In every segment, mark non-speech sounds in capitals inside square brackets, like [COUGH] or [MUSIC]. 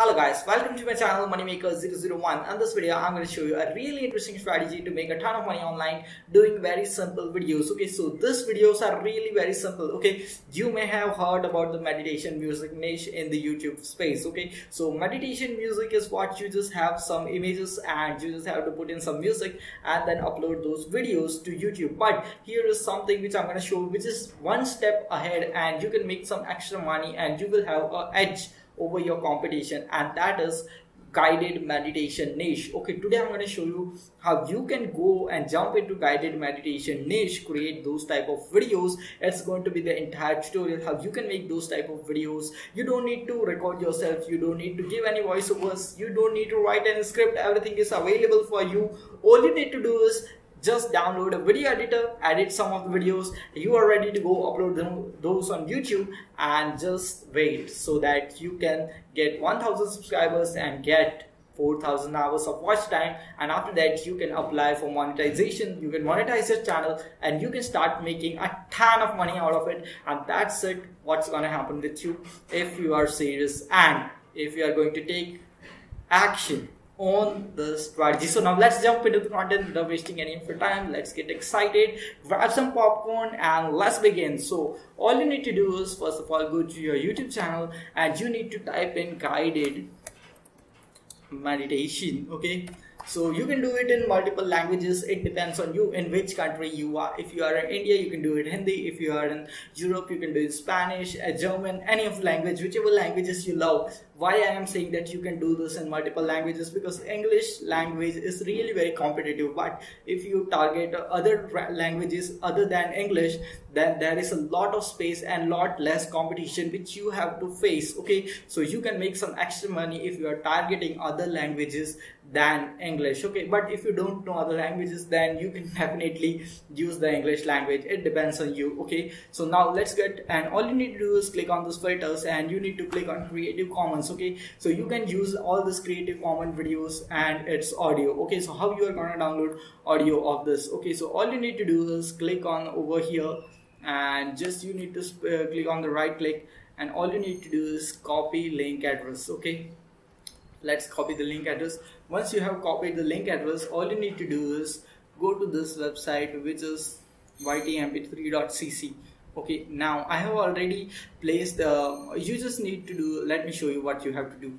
Hello guys, welcome to my channel Moneymaker001 and this video I'm going to show you a really interesting strategy to make a ton of money online doing very simple videos. Okay, so these videos are really very simple. Okay, you may have heard about the meditation music niche in the YouTube space. Okay, so meditation music is what you just have some images and you just have to put in some music and then upload those videos to YouTube. But here is something which I'm going to show which is one step ahead and you can make some extra money and you will have an edge over your competition and that is guided meditation niche. Okay today i'm going to show you how you can go and jump into guided meditation niche create those type of videos. It's going to be the entire tutorial how you can make those type of videos. You don't need to record yourself you don't need to give any voiceovers you don't need to write any script everything is available for you. All you need to do is just download a video editor edit some of the videos. You are ready to go upload them those on youtube and just wait so that you can get 1000 subscribers and get 4000 hours of watch time. And after that you can apply for monetization. You can monetize your channel and you can start making a ton of money out of it. And that's it. What's gonna happen with you if you are serious and if you are going to take action on the strategy. So now let's jump into the content without wasting any of your time. Let's get excited, grab some popcorn and let's begin. So all you need to do is first of all go to your YouTube channel and you need to type in guided meditation. Okay so you can do it in multiple languages it depends on you in which country you are if you are in india you can do it in hindi if you are in europe you can do it spanish uh, german any of the language whichever languages you love why i am saying that you can do this in multiple languages because english language is really very competitive. But if you target other languages other than english then there is a lot of space and lot less competition which you have to face okay? So you can make some extra money if you are targeting other languages than english okay? But if you don't know other languages then you can [LAUGHS] definitely use the english language. It depends on you okay? So now let's get and all you need to do is click on those filters and you need to click on creative commons okay? So you can use all this creative commons videos and its audio okay? So how you are to download audio of this okay? So all you need to do is click on over here and just you need to uh, click on the right click and all you need to do is copy link address okay? Let's copy the link address. Once you have copied the link address all you need to do is go to this website which is ytmp3.cc okay now i have already placed uh, you just need to do let me show you what you have to do.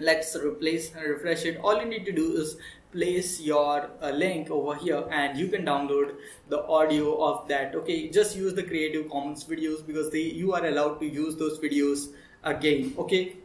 Let's replace and refresh it. All you need to do is place your uh, link over here and you can download the audio of that. Okay just use the creative commons videos because they you are allowed to use those videos again. Okay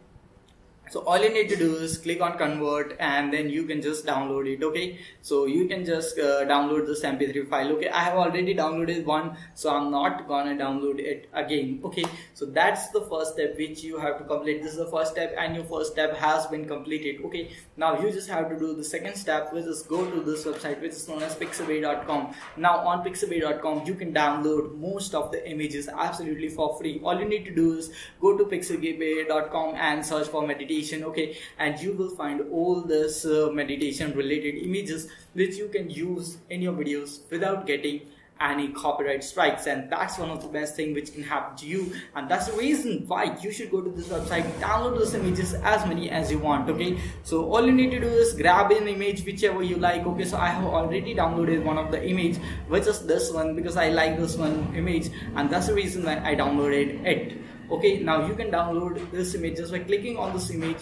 so all you need to do is click on convert and then you can just download it okay? So you can just uh, download this mp3 file okay? I have already downloaded one so i'm not gonna download it again okay? So that's the first step which you have to complete. This is the first step and your first step has been completed okay? Now you just have to do the second step which is go to this website which is known as pixabay.com now on pixabay.com you can download most of the images absolutely for free. All you need to do is go to pixabay.com and search for meditation meditation okay and you will find all this uh, meditation related images which you can use in your videos without getting any copyright strikes. And that's one of the best thing which can happen to you. And that's the reason why you should go to this website download those images as many as you want okay? So all you need to do is grab an image whichever you like okay? So i have already downloaded one of the image which is this one because i like this one image. And that's the reason why i downloaded it okay now you can download this image just by clicking on this image.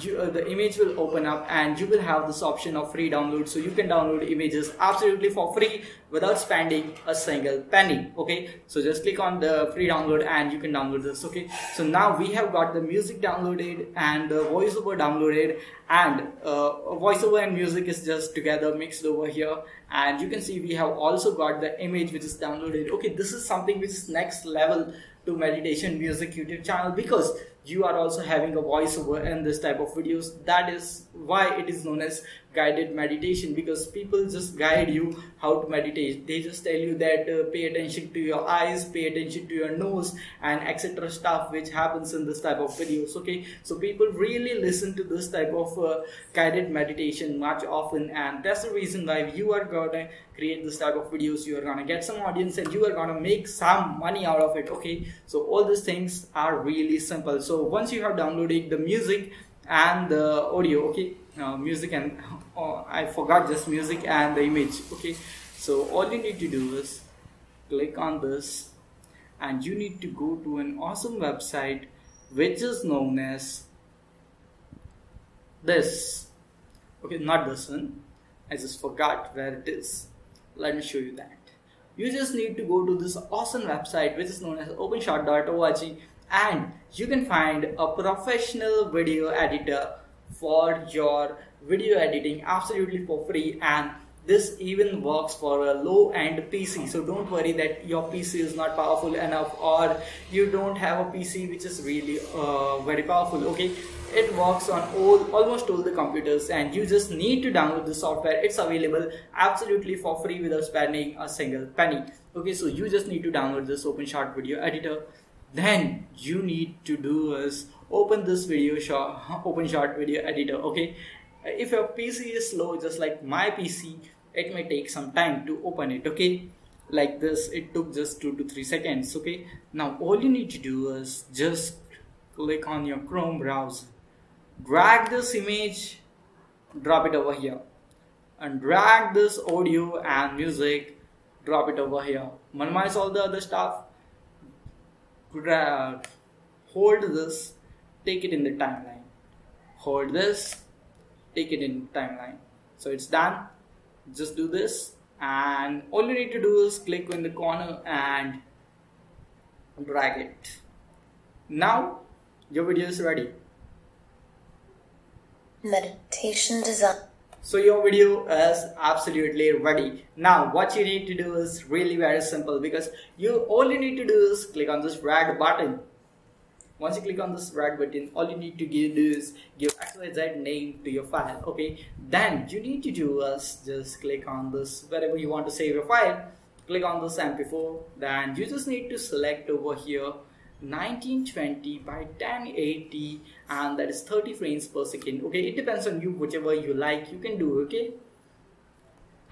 You, uh, the image will open up and you will have this option of free download. So you can download images absolutely for free without spending a single penny. Okay so just click on the free download and you can download this. Okay so now we have got the music downloaded and the voiceover downloaded and uh, voiceover and music is just together mixed over here. And you can see we have also got the image which is downloaded. Okay this is something which is next level to meditation music youtube channel because you are also having a voiceover in this type of videos. That is why it is known as guided meditation because people just guide you how to meditate. They just tell you that uh, pay attention to your eyes pay attention to your nose and etc stuff which happens in this type of videos okay? So people really listen to this type of uh, guided meditation much often and that's the reason why you are gonna create this type of videos. You are gonna get some audience and you are gonna make some money out of it okay? So all these things are really simple. so once you have downloaded the music and the audio okay uh, music and [LAUGHS] oh, I forgot just music and the image okay. So all you need to do is click on this and you need to go to an awesome website which is known as this. Okay not this one. I just forgot where it is. Let me show you that. You just need to go to this awesome website which is known as openshot.org and you can find a professional video editor for your video editing absolutely for free and this even works for a low end PC so don't worry that your PC is not powerful enough or you don't have a PC which is really uh, very powerful okay? It works on all almost all the computers and you just need to download the software. It's available absolutely for free without spending a single penny okay? So you just need to download this OpenShot video editor then you need to do is open this video shot [LAUGHS] OpenShot video editor okay? If your PC is slow just like my PC it may take some time to open it okay? Like this it took just two to three seconds okay? Now all you need to do is just click on your Chrome browser drag this image drop it over here and drag this audio and music drop it over here. Minimize all the other stuff drag hold this take it in the timeline. Hold this take it in timeline. So it's done. Just do this. And all you need to do is click in the corner and drag it. Now your video is ready. Meditation design so your video is absolutely ready. Now what you need to do is really very simple because you all you need to do is click on this red button. Once you click on this red button all you need to give do is give xyz name to your file okay? Then you need to do is just click on this wherever you want to save your file click on this mp4 then you just need to select over here 1920 by 1080 and that is 30 frames per second. Okay it depends on you whichever you like you can do okay?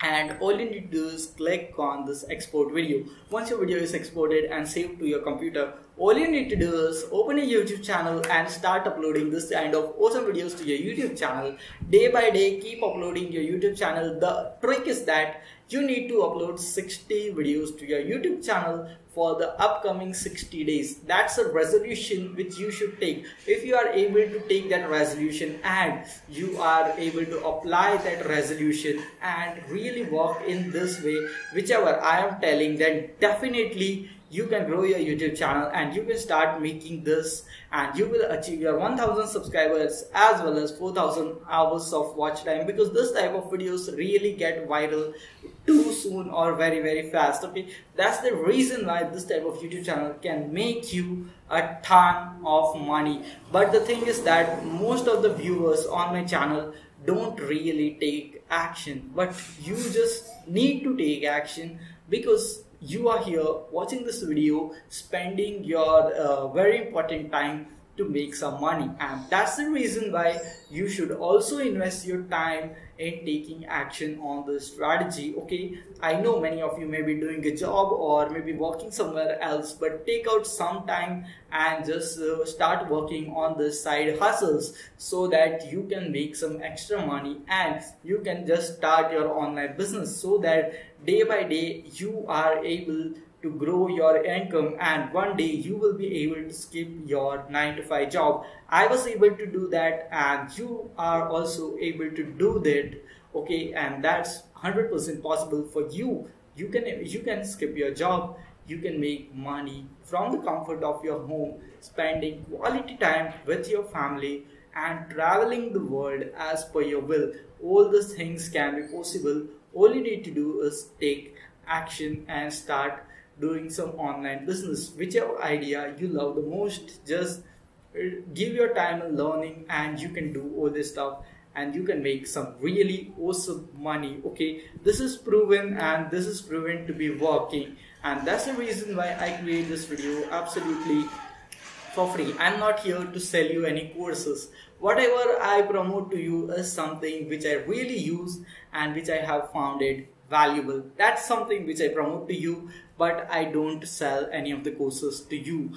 And all you need to do is click on this export video. Once your video is exported and saved to your computer all you need to do is open a youtube channel and start uploading this kind of awesome videos to your youtube channel. Day by day keep uploading your youtube channel. The trick is that you need to upload 60 videos to your youtube channel for the upcoming 60 days. That's a resolution which you should take. If you are able to take that resolution and you are able to apply that resolution and really work in this way whichever i am telling then definitely you can grow your YouTube channel and you can start making this and you will achieve your 1000 subscribers as well as 4000 hours of watch time because this type of videos really get viral too soon or very very fast okay? That's the reason why this type of YouTube channel can make you a ton of money. But the thing is that most of the viewers on my channel don't really take action but you just need to take action because you are here watching this video spending your uh, very important time to make some money. And that's the reason why you should also invest your time in taking action on the strategy okay? I know many of you may be doing a job or maybe working somewhere else but take out some time and just uh, start working on the side hustles so that you can make some extra money and you can just start your online business so that day by day you are able to grow your income and one day you will be able to skip your 9 to 5 job. I was able to do that and you are also able to do that okay? And that's 100% possible for you. You can you can skip your job. You can make money from the comfort of your home spending quality time with your family and traveling the world as per your will. All these things can be possible. All you need to do is take action and start doing some online business. Whichever idea you love the most just uh, give your time in learning and you can do all this stuff and you can make some really awesome money okay? This is proven and this is proven to be working. And that's the reason why i create this video. Absolutely for free. I'm not here to sell you any courses. Whatever i promote to you is something which i really use and which i have found it valuable. That's something which i promote to you but i don't sell any of the courses to you.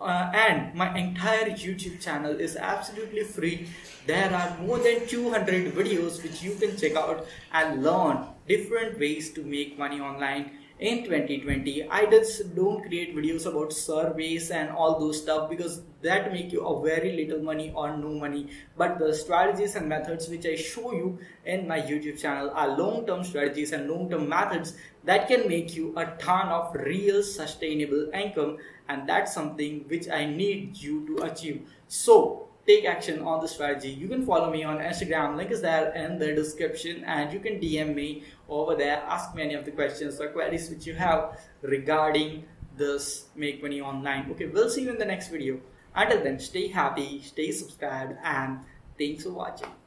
Uh, and my entire youtube channel is absolutely free. There are more than 200 videos which you can check out and learn different ways to make money online in 2020 i just don't create videos about surveys and all those stuff because that make you a very little money or no money. But the strategies and methods which i show you in my youtube channel are long-term strategies and long-term methods that can make you a ton of real sustainable income and that's something which i need you to achieve. So take action on the strategy. You can follow me on instagram. Link is there in the description. And you can dm me over there. Ask me any of the questions or queries which you have regarding this make money online. Okay we'll see you in the next video. Until then stay happy stay subscribed and thanks for watching